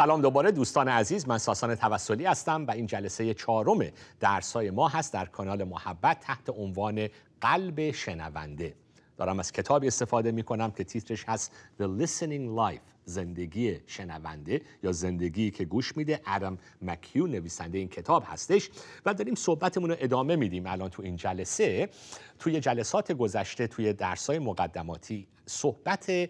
سلام دوباره دوستان عزیز من ساسان توسلی هستم و این جلسه چهارم درسای ما هست در کانال محبت تحت عنوان قلب شنونده. دارم از کتابی استفاده می کنم که تیترش هست The Listening Life زندگی شنونده یا زندگی که گوش میده. ادم مکیو نویسنده این کتاب هستش و داریم صحبتمون رو ادامه میدیم الان تو این جلسه. توی جلسات گذشته توی درسای مقدماتی صحبت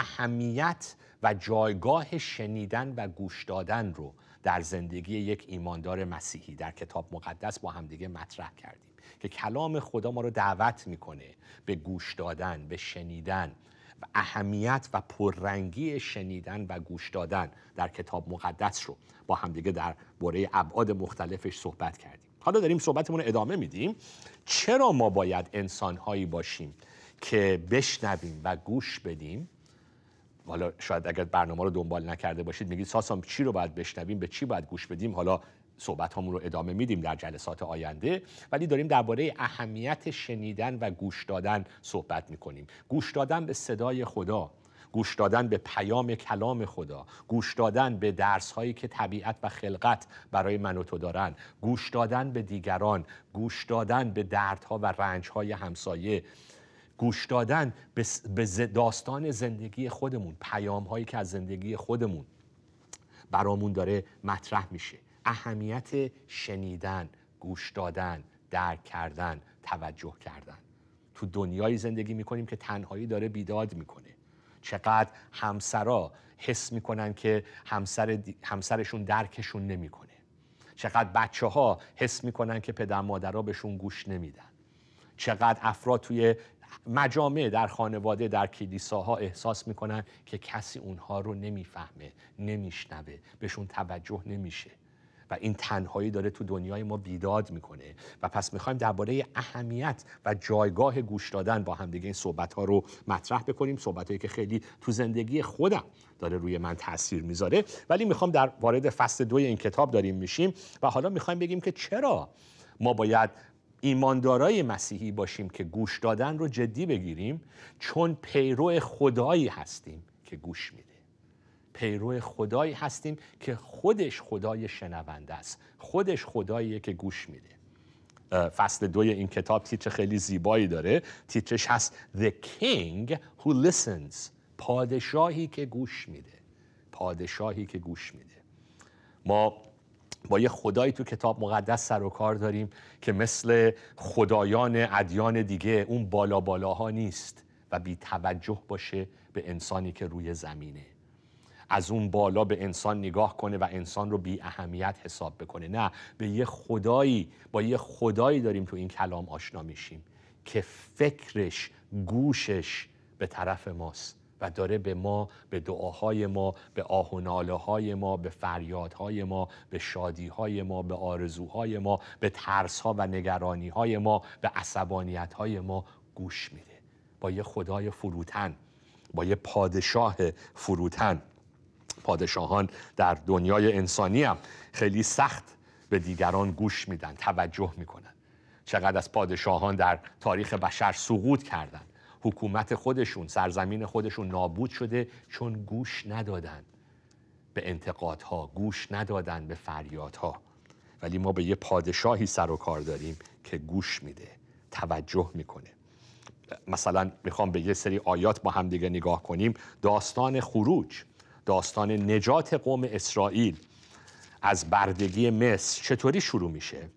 اهمیت و جایگاه شنیدن و گوش دادن رو در زندگی یک ایماندار مسیحی در کتاب مقدس با همدیگه مطرح کردیم که کلام خدا ما رو دعوت می‌کنه به گوش دادن به شنیدن و اهمیت و پررنگی شنیدن و گوش دادن در کتاب مقدس رو با همدیگه در باره ابعاد مختلفش صحبت کردیم. حالا داریم صحبتمون رو ادامه میدیم. چرا ما باید انسانهایی باشیم که بشنویم و گوش بدیم؟ حالا شاید اگر برنامه رو دنبال نکرده باشید میگید ساسام چی رو باید بشنویم؟ به چی باید گوش بدیم؟ حالا صحبت همون رو ادامه میدیم در جلسات آینده ولی داریم درباره اهمیت شنیدن و گوش دادن صحبت می‌کنیم. گوش دادن به صدای خدا گوش دادن به پیام کلام خدا گوش دادن به درس هایی که طبیعت و خلقت برای من و تو دارن گوش دادن به دیگران گوش دادن به دردها و رنجهای همسایه. گوش دادن به داستان زندگی خودمون پیام هایی که از زندگی خودمون برامون داره مطرح میشه. اهمیت شنیدن گوش دادن درک کردن توجه کردن. تو دنیای زندگی می‌کنیم که تنهایی داره بیداد می‌کنه. چقدر همسرا حس می‌کنن که همسر همسرشون درکشون نمی‌کنه. چقدر بچه ها حس می‌کنن که پدر مادرها بهشون گوش نمیدن. چقدر افراد توی مجامع در خانواده در کلیساها احساس می‌کنن که کسی اونها رو نمی‌فهمه نمیشنوه بهشون توجه نمیشه. و این تنهایی داره تو دنیای ما بیداد می‌کنه. و پس می‌خوایم درباره اهمیت و جایگاه گوش دادن با هم دیگه این صحبت ها رو مطرح بکنیم. صحبت هایی که خیلی تو زندگی خودم داره روی من تاثیر می‌ذاره. ولی می‌خوام در وارد فصل دوی این کتاب داریم میشیم. و حالا می‌خوایم بگیم که چرا ما باید ایماندارای مسیحی باشیم که گوش دادن رو جدی بگیریم چون پیرو خدایی هستیم که گوش میده. پیرو خدایی هستیم که خودش خدای شنونده است. خودش خداییه که گوش میده. فصل دوی این کتاب تیتر خیلی زیبایی داره. تیترش هست The King Who Listens. پادشاهی که گوش میده. پادشاهی که گوش میده. ما با یه خدایی تو کتاب مقدس سر و کار داریم که مثل خدایان ادیان دیگه اون بالا بالاها نیست و بی توجه باشه به انسانی که روی زمینه. از اون بالا به انسان نگاه کنه و انسان رو بی اهمیت حساب بکنه. نه به یه خدایی با یه خدایی داریم تو این کلام آشنا میشیم که فکرش گوشش به طرف ماست. و داره به ما به دعاهای ما به آه های ما به فریادهای ما به شادیهای ما به آرزوهای ما به ترسها و نگرانی های ما به عصبانیت های ما گوش میده. با یه خدای فروتن با یه پادشاه فروتن. پادشاهان در دنیای انسانی هم خیلی سخت به دیگران گوش میدن توجه می‌کنن. چقدر از پادشاهان در تاریخ بشر سقوط کردند حکومت خودشون سرزمین خودشون نابود شده چون گوش ندادن به انتقادها گوش ندادن به فریادها. ولی ما به یه پادشاهی سر و کار داریم که گوش میده توجه می‌کنه. مثلا می‌خوام به یه سری آیات با هم دیگه نگاه کنیم. داستان خروج داستان نجات قوم اسرائیل از بردگی مصر چطوری شروع میشه؟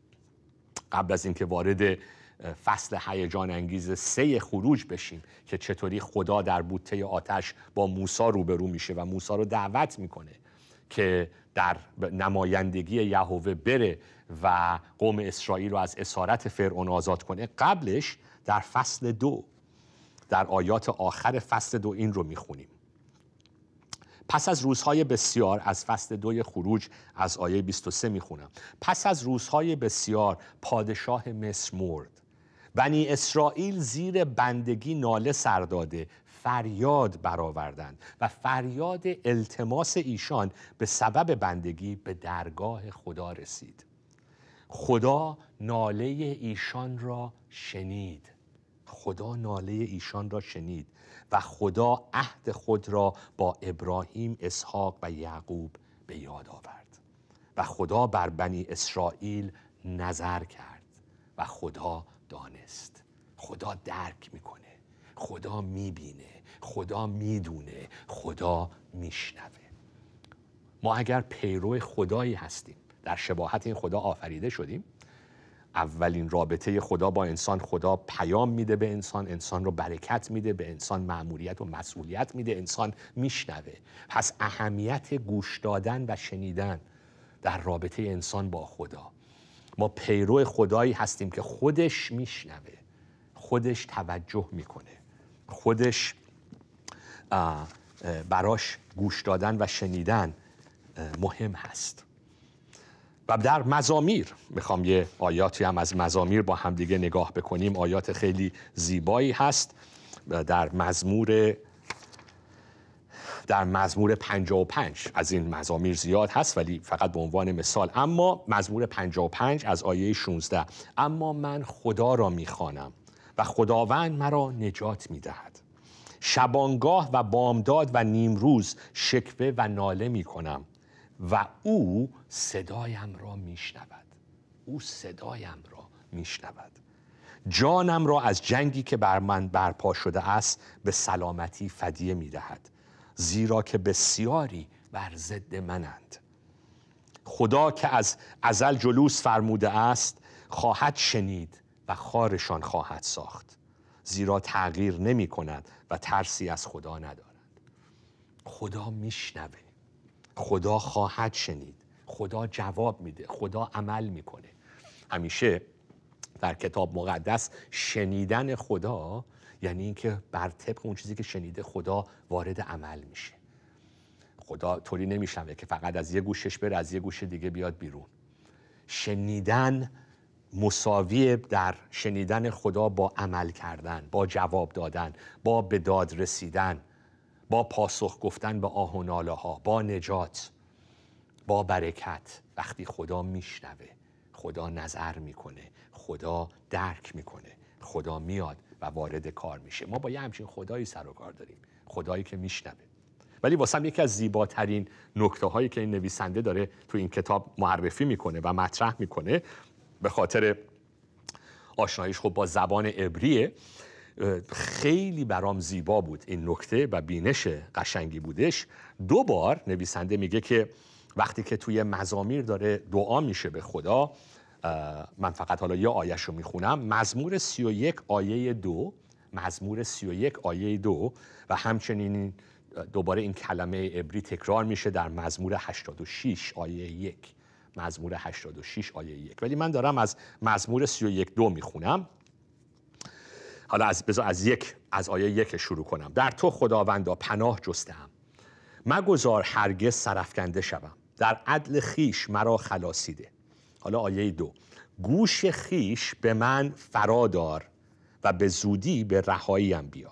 قبل از اینکه وارد فصل هیجان انگیز سه خروج بشیم که چطوری خدا در بوته آتش با موسی روبرو میشه و موسی رو دعوت می‌کنه که در نمایندگی یهوه بره و قوم اسرائیل رو از اسارت فرعون آزاد کنه. قبلش در فصل دو در آیات آخر فصل دو این رو می‌خونیم. پس از روزهای بسیار از فصل دوی خروج از آیه 23 می‌خونم. پس از روزهای بسیار پادشاه مصر مرد. بنی اسرائیل زیر بندگی ناله سرداده فریاد برآوردند و فریاد التماس ایشان به سبب بندگی به درگاه خدا رسید. خدا ناله ایشان را شنید. خدا ناله ایشان را شنید و خدا عهد خود را با ابراهیم اسحاق و یعقوب به یاد آورد و خدا بر بنی اسرائیل نظر کرد و خدا دانست. خدا درک می‌کنه. خدا می‌بینه. خدا می‌دونه. خدا میشنوه. ما اگر پیرو خدایی هستیم در شباهت این خدا آفریده شدیم اولین رابطه خدا با انسان خدا پیام میده به انسان انسان رو برکت میده به انسان معمولیت و مسئولیت میده انسان میشنوه. پس اهمیت گوش دادن و شنیدن در رابطه انسان با خدا ما پیرو خدایی هستیم که خودش میشنوه خودش توجه می‌کنه خودش براش گوش دادن و شنیدن مهم هست. و در مزامیر می‌خوام یه آیاتی هم از مزامیر با همدیگه نگاه بکنیم. آیات خیلی زیبایی هست در مزمور در مزمور 55 از این مزامیر زیاد هست ولی فقط به عنوان مثال. اما مزمور 55 از آیه 16 اما من خدا را می‌خوانم و خداوند مرا نجات می‌دهد. شبانگاه و بامداد و نیمروز شکوه و ناله می‌کنم و او صدایم را میشنود. او صدایم را میشنود. جانم را از جنگی که بر من برپا شده است به سلامتی فدیه می‌دهد. زیرا که بسیاری بر ضد منند. خدا که از ازل جلوس فرموده است خواهد شنید و خارشان خواهد ساخت. زیرا تغییر نمی کند و ترسی از خدا ندارد. خدا میشنوه. خدا خواهد شنید. خدا جواب میده. خدا عمل می‌کنه. همیشه در کتاب مقدس شنیدن خدا یعنی اینکه بر طبق اون چیزی که شنیده خدا وارد عمل میشه. خدا طوری نمیشنوه که فقط از یه گوشش بره از یه گوش دیگه بیاد بیرون. شنیدن مساوی در شنیدن خدا با عمل کردن با جواب دادن با به داد رسیدن با پاسخ گفتن به آه و ناله ها با نجات با برکت وقتی خدا میشنوه خدا نظر می‌کنه خدا درک می‌کنه خدا میاد و وارد کار میشه. ما با یه همچین خدایی سر و کار داریم. خدایی که میشنوه. ولی واسم یکی از زیباترین نکته هایی که این نویسنده داره تو این کتاب معرفی می‌کنه و مطرح می‌کنه به خاطر آشناییش خب با زبان عبریه خیلی برام زیبا بود این نکته و بینش قشنگی بودش. دو بار نویسنده میگه که وقتی که توی مزامیر داره دعا میشه به خدا من فقط حالا یه آیش رو می‌خونم. مزمور سی و یک آیه دو. مزمور سی و یک آیه دو. و همچنین دوباره این کلمه عبری تکرار میشه در مزمور 86 آیه یک. مزمور 86 آیه یک. ولی من دارم از مزمور 31 دو می‌خونم. حالا از بذار از یک از آیه یک شروع کنم. در تو خداوندا پناه جستم. مگذار هرگز سرفکنده شوم. در عدل خیش مرا خلاصیده. حالا آیه دو. گوش خیش به من فرادار و به زودی به رهاییم بیا.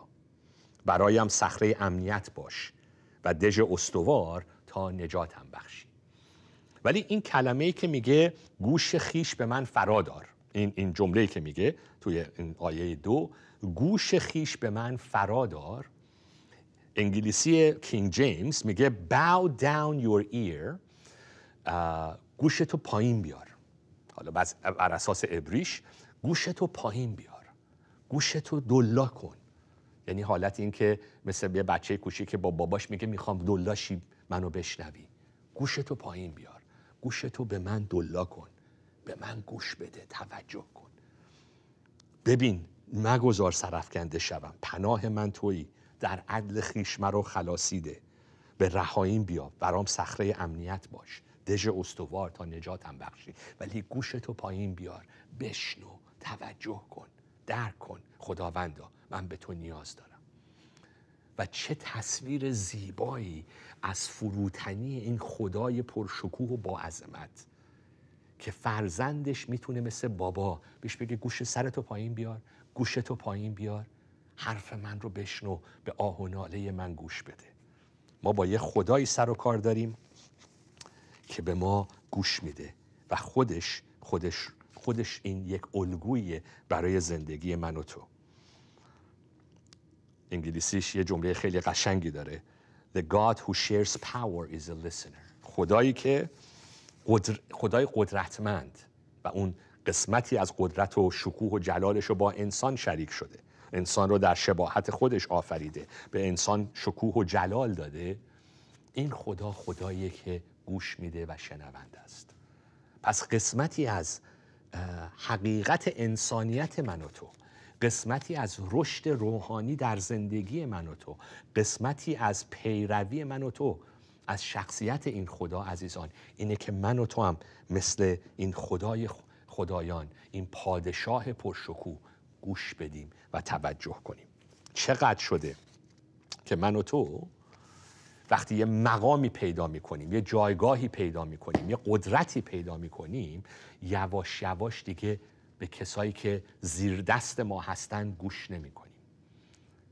برایم صخره امنیت باش و دژ استوار تا نجاتم بخشی. ولی این کلمه ای که میگه گوش خیش به من فرادار این این جمله که میگه توی این آیه دو گوش خیش به من فرادار انگلیسی کینگ جیمز میگه bow down your ear گوش تو پایین بیار. حالا بس بر اساس ابریش گوش تو پایین بیار. گوش تو دلا کن. یعنی حالت این که مثل یه بچه کوچی که با باباش میگه می‌خوام دلاشی منو بشنوی. گوش تو پایین بیار. گوش تو به من دلا کن. به من گوش بده توجه کن. ببین مگذار سرفکنده شوم. پناه من تویی. در عدل خیش مرا خلاصیده. به رهاییم بیا برام صخره امنیت باش. دژ استوار تا نجاتم بخشی. ولی گوش تو پایین بیار. بشنو. توجه کن. درک کن. خداوندا من به تو نیاز دارم. و چه تصویر زیبایی از فروتنی این خدای پرشکوه و با عظمت که فرزندش می‌تونه مثل بابا بهش بگه گوش سرتو پایین بیار گوشتو پایین بیار حرف من رو بشنو به آه و ناله من گوش بده. ما با یه خدایی سر و کار داریم. که به ما گوش میده. و خودش خودش خودش این یک الگویی برای زندگی من و تو. انگلیسیش یه جمله خیلی قشنگی داره. The God who shares power is a listener. خدایی که قدر... خدای قدرتمند و اون قسمتی از قدرت و شکوه و جلالش رو با انسان شریک شده. انسان رو در شباهت خودش آفریده. به انسان شکوه و جلال داده. این خدا خداییه که گوش میده و شنونده است. پس قسمتی از حقیقت انسانیت من و تو قسمتی از رشد روحانی در زندگی من و تو قسمتی از پیروی من و تو از شخصیت این خدا عزیزان اینه که من و تو هم مثل این خدای خدایان این پادشاه پرشکوه گوش بدیم و توجه کنیم. چقدر شده که من و تو وقتی یه مقامی پیدا می‌کنیم یه جایگاهی پیدا می‌کنیم یه قدرتی پیدا می‌کنیم یواش یواش دیگه به کسایی که زیر دست ما هستن گوش نمی‌کنیم.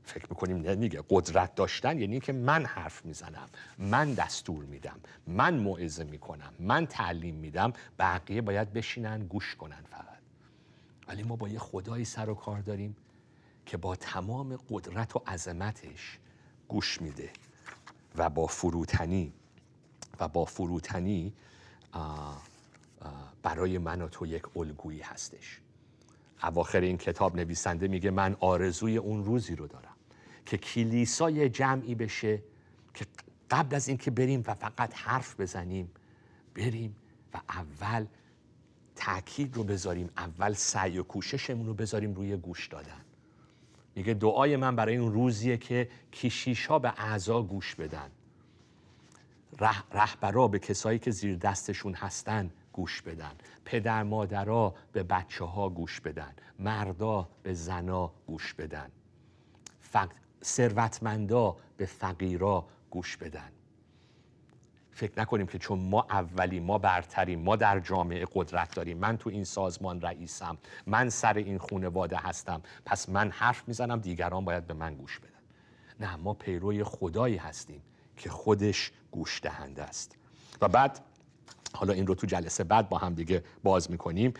فکر می‌کنیم نه دیگه قدرت داشتن یعنی که من حرف می‌زنم من دستور میدم من موعظه می‌کنم من تعلیم میدم بقیه باید بشینن گوش کنن فقط. ولی ما با یه خدایی سر و کار داریم که با تمام قدرت و عظمتش گوش میده. و با فروتنی و با فروتنی برای من و تو یک الگویی هستش. اواخر این کتاب نویسنده میگه من آرزوی اون روزی رو دارم که کلیسای جمعی بشه که قبل از اینکه بریم و فقط حرف بزنیم بریم و اول تاکید رو بذاریم اول سعی و کوششمون رو بذاریم روی گوش دادن. میگه دعای من برای اون روزیه که کشیش ها به اعضا گوش بدن. ره، رهبرا به کسایی که زیر دستشون هستن گوش بدن. پدر مادرها به بچه ها گوش بدن. مردا به زنا گوش بدن. فقط ثروتمندا به فقیرا گوش بدن. فکر نکنیم که چون ما اولی ما برتریم ما در جامعه قدرت داریم. من تو این سازمان رئیسم. من سر این خونواده هستم. پس من حرف می‌زنم دیگران باید به من گوش بدن. نه ما پیروی خدایی هستیم که خودش گوش دهنده است. و بعد حالا این رو تو جلسه بعد با هم دیگه باز می‌کنیم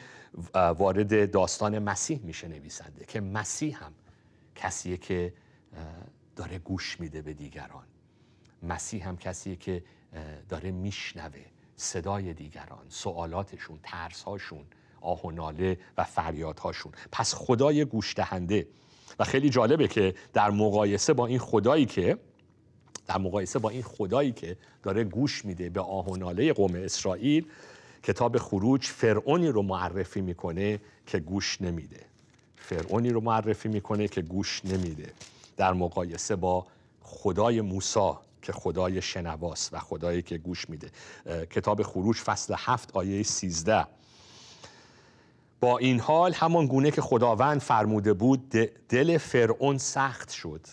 وارد داستان مسیح میشه نویسنده که مسیح هم کسیه که داره گوش میده به دیگران. مسیح هم کسیه که داره میشنوه صدای دیگران سوالاتشون ترسهاشون آه و ناله و فریادهاشون. پس خدای گوش دهنده و خیلی جالبه که در مقایسه با این خدایی که در مقایسه با این خدایی که داره گوش میده به آه و ناله قوم اسرائیل کتاب خروج فرعونی رو معرفی می‌کنه که گوش نمیده. فرعونی رو معرفی می‌کنه که گوش نمیده. در مقایسه با خدای موسی که خدای شنواست و خدایی که گوش میده. کتاب خروج فصل هفت آیه 13 با این حال همان گونه که خداوند فرموده بود دل فرعون سخت شد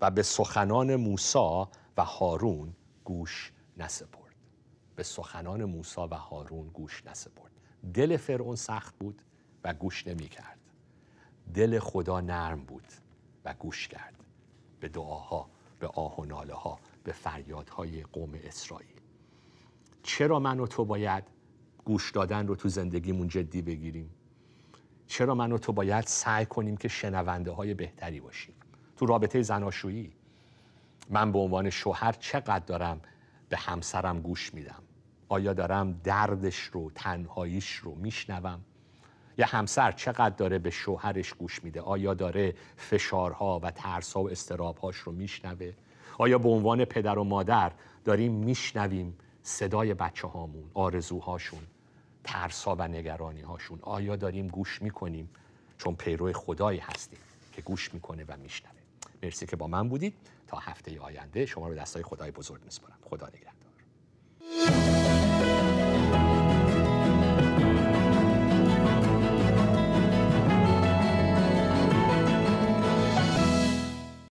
و به سخنان موسا و هارون گوش نسپرد. به سخنان موسا و هارون گوش نسپرد. دل فرعون سخت بود و گوش نمی کرد دل خدا نرم بود و گوش کرد. به دعاها به آه و ناله ها. به فریادهای قوم اسرائیل. چرا من و تو باید گوش دادن رو تو زندگیمون جدی بگیریم؟ چرا من و تو باید سعی کنیم که شنونده های بهتری باشیم؟ تو رابطه زناشویی من به عنوان شوهر چقدر دارم به همسرم گوش میدم؟ آیا دارم دردش رو تنهاییش رو میشنوم؟ یا همسر چقدر داره به شوهرش گوش میده؟ آیا داره فشارها و ترسها و استرابهاش رو میشنوه؟ آیا به عنوان پدر و مادر داریم میشنویم صدای بچه هامون آرزوهاشون ترسا و نگرانی هاشون آیا داریم گوش می‌کنیم؟ چون پیرو خدایی هستیم که گوش می‌کنه و میشنوه. مرسی که با من بودید. تا هفته آینده شما رو دستای خدای بزرگ میسپارم. خدا نگهدار.